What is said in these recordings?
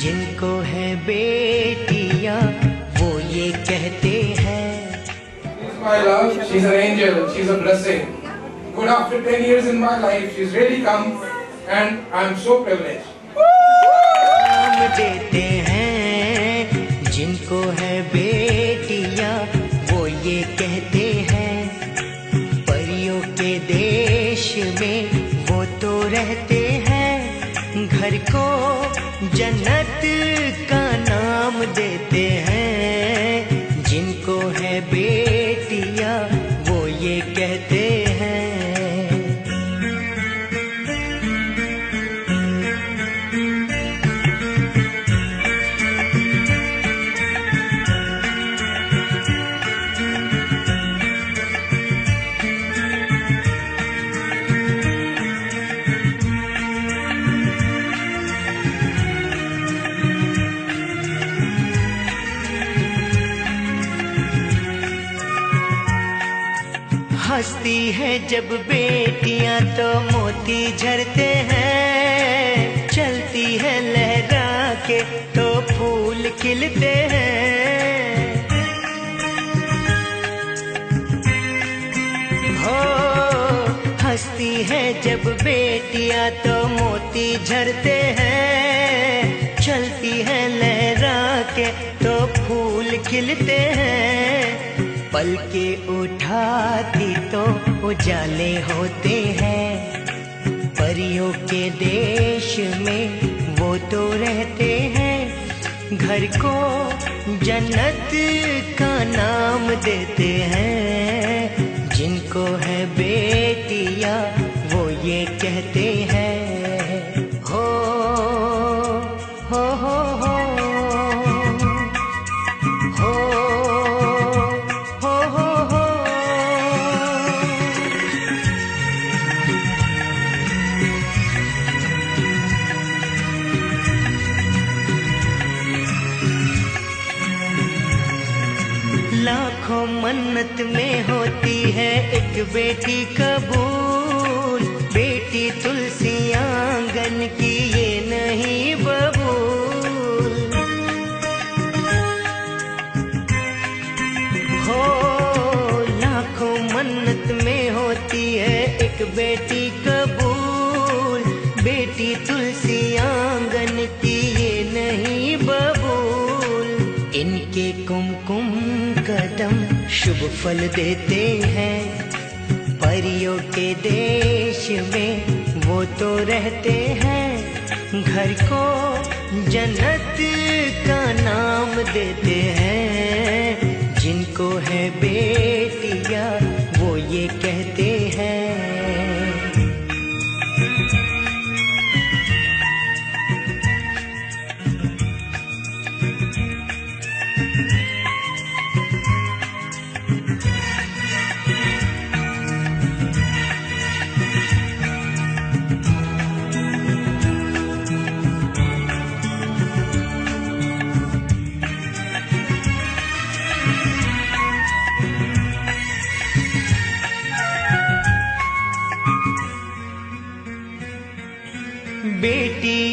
जिनको है बेटियाँ वो ये कहते हैं my love. She's an angel. She's a blessing. Good after 10 years in my life, she's really come and I'm so privileged. देते हैं जिनको है बेटियाँ वो ये कहते हैं परियों के देश में वो तो रहते हैं घर को जन्नत का नाम देते हैं जिनको है बेटियाँ हंसती है जब बेटियाँ तो मोती झरते हैं। चलती है लहरा के तो फूल खिलते हैं। हो, हंसती है जब बेटियाँ तो मोती झरते हैं। चलती है लहरा के तो फूल खिलते हैं। पल के उठाती तो उजाले होते हैं। परियों के देश में वो तो रहते हैं। घर को जन्नत का नाम देते हैं। जिनको है लाखों मन्नत में होती है एक बेटी कबूल। बेटी तुलसी आँगन की ये नहीं बबूल। हो, लाखों मन्नत में होती है एक बेटी कदम शुभ फल देते हैं। परियों के देश में वो तो रहते हैं। घर को जन्नत का नाम देते हैं। जिनको है बेटियाँ, वो ये कहते हैं।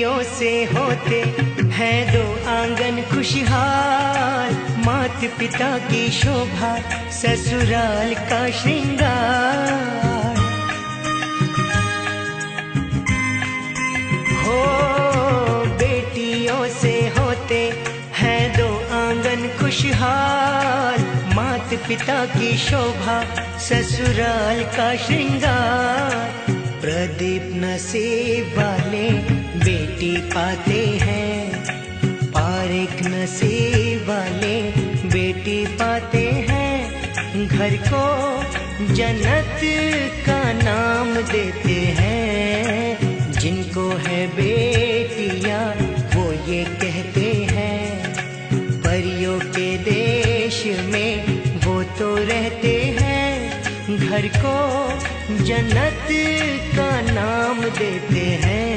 बेटियों से होते हैं दो आँगन खुशहाल मात पिता की शोभा, ससुराल का श्रृंगार। हो, बेटियों से होते हैं दो आँगन खुशहाल मात पिता की शोभा, ससुराल का श्रृंगार। प्रदीप नसीब वाले बेटी पाते हैं। पारिक नसीब वाले बेटी पाते हैं। घर को जन्नत का नाम देते हैं। जिनको है बेटियाँ, वो ये कहते हैं। परियों के देश में वो तो रहते हैं। घर को जन्नत का नाम देते हैं।